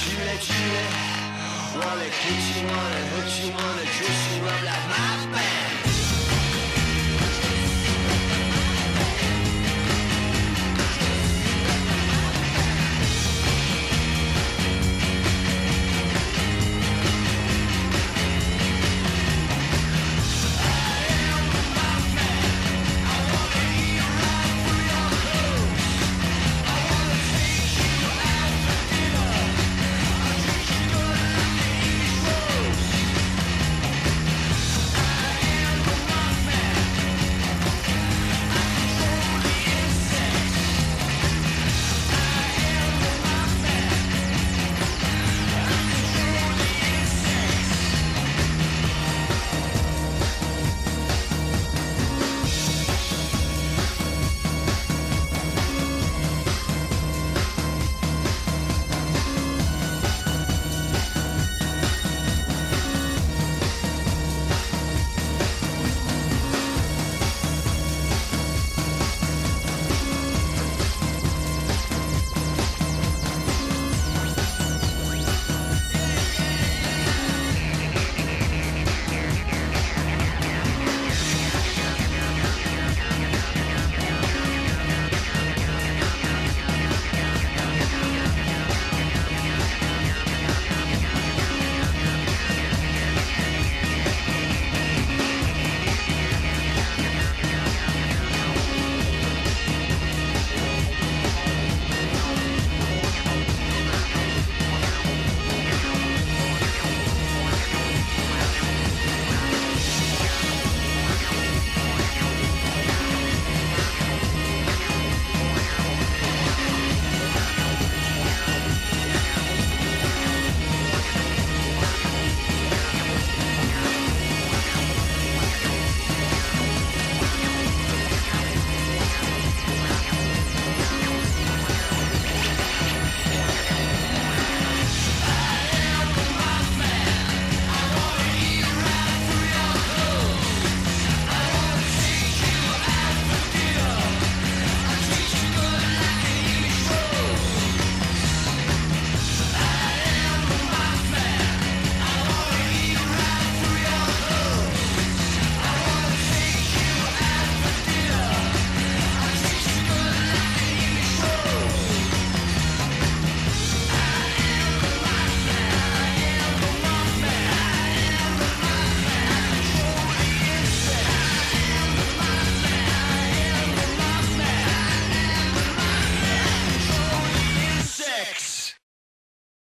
Chile, Chile. Wanna kiss you, wanna hurt you, wanna twist you up like my band.